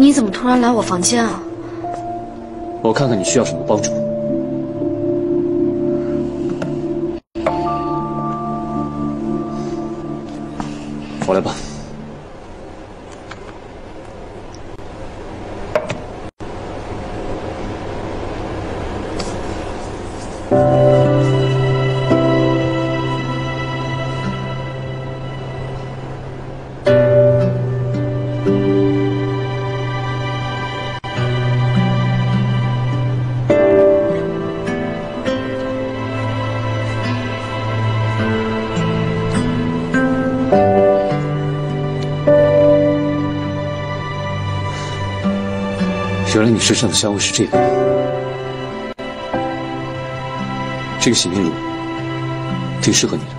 你怎么突然来我房间啊？我看看你需要什么帮助。我来吧。原来你身上的香味是这个，这个洗面乳挺适合你的。